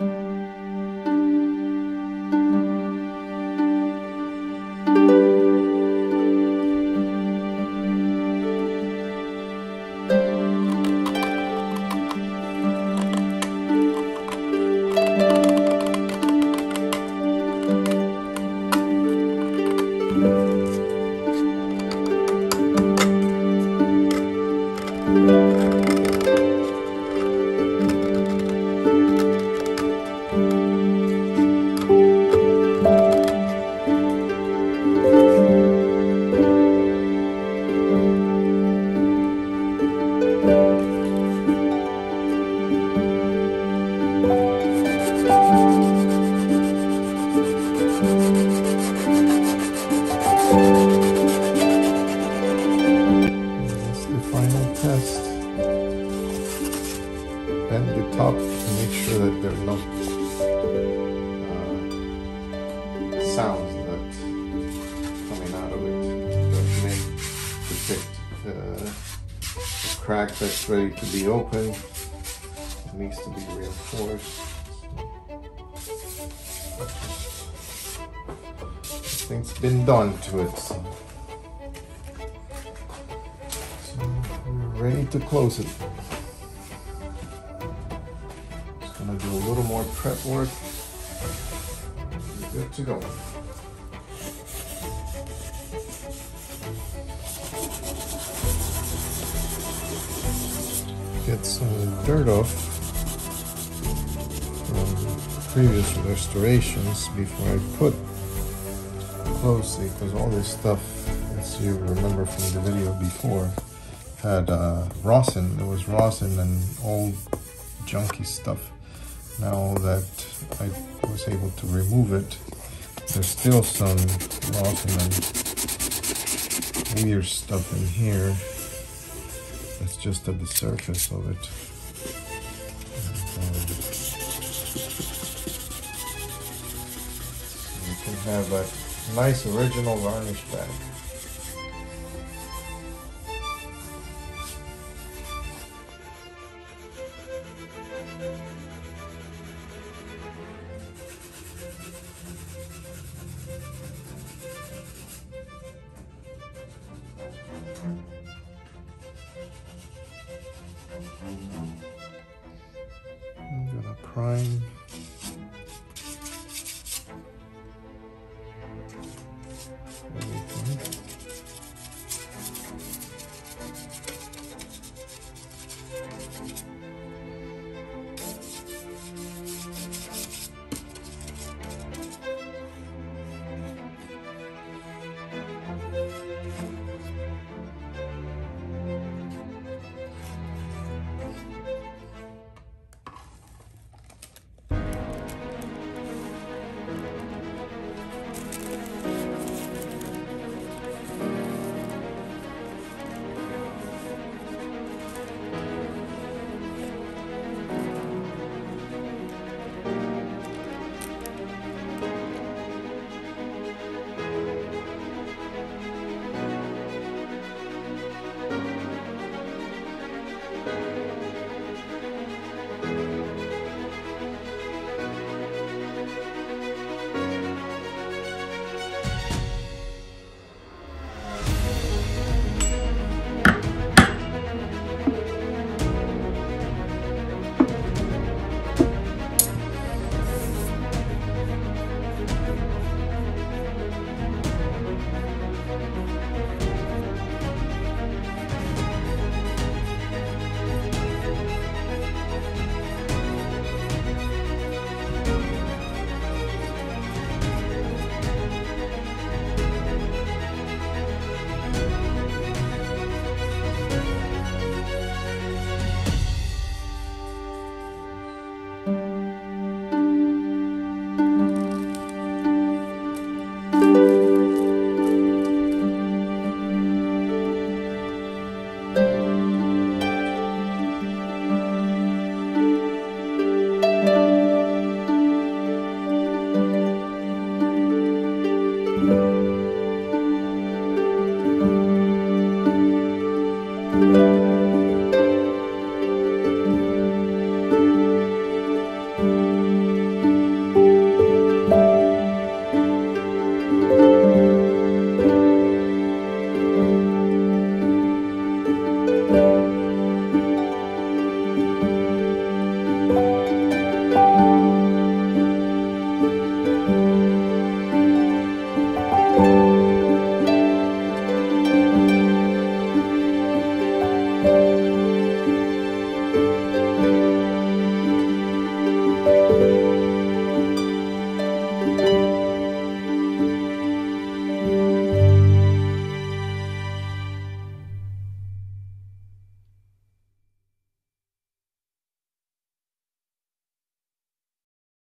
That's sounds that coming out of it that make detect uh, a crack that's ready to be opened. It needs to be reinforced. Things been done to it. So we're ready to close it. Just gonna do a little more prep work. We're good to go. Get some dirt off from previous restorations before I put closely because all this stuff, as you remember from the video before, had uh, rosin. it was rosin and old junky stuff. Now that I was able to remove it, there's still some rosin and weird stuff in here. That's just at the surface of it. Um, you can have a nice original varnish back. I'm gonna prime